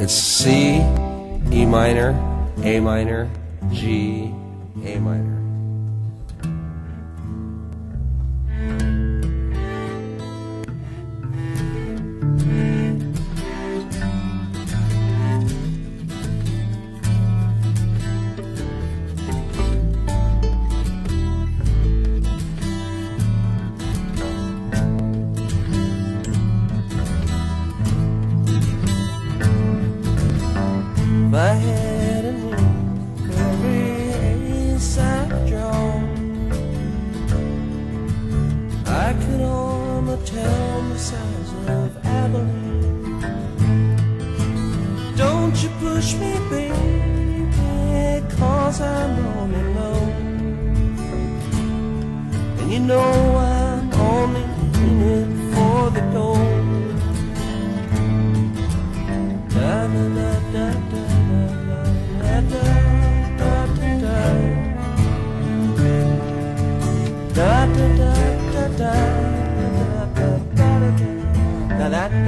It's C, E minor, A minor, G, A minor. If I had a name for every ace I've I tell the size of Abilene. Don't you push me, baby, cause I'm on alone. And you know I'm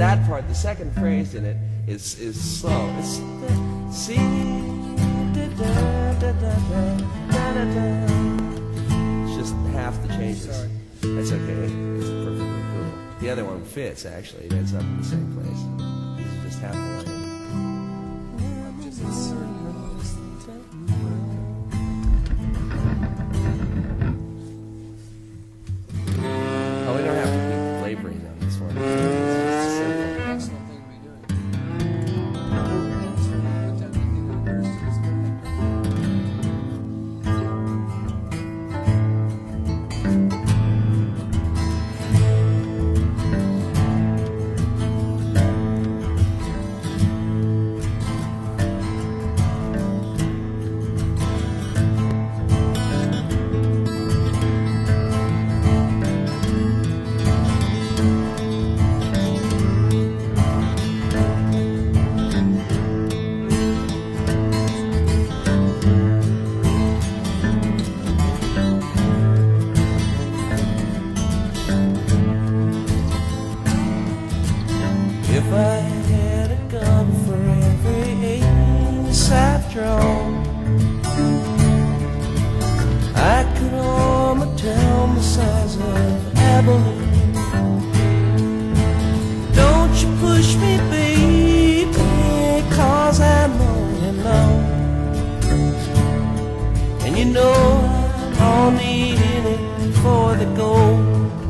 that part, the second phrase in it, is, is slow. It's see, it's just half the changes. That's okay. It's perfectly cool. The other one fits actually. It ends up in the same place. It's just half. If I had a gun for every ace I've drawn, I could almost tell the size of Abilene. Don't you push me, baby, cause I'm all alone. And you know I'm in it for the gold.